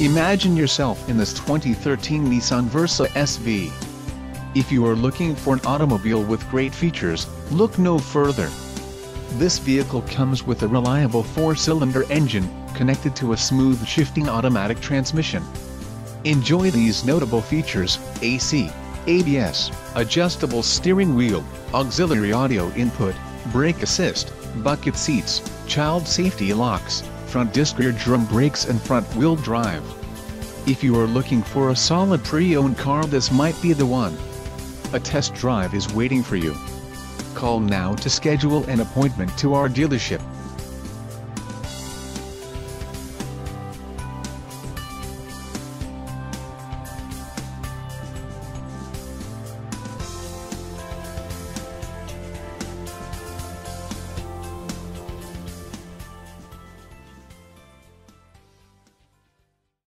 Imagine yourself in this 2013 Nissan Versa SV. If you are looking for an automobile with great features, look no further. This vehicle comes with a reliable four-cylinder engine, connected to a smooth shifting automatic transmission. Enjoy these notable features, AC, ABS, adjustable steering wheel, auxiliary audio input, brake assist, bucket seats, child safety locks, front disc rear drum brakes and front wheel drive. If you are looking for a solid pre-owned car this might be the one. A test drive is waiting for you. Call now to schedule an appointment to our dealership.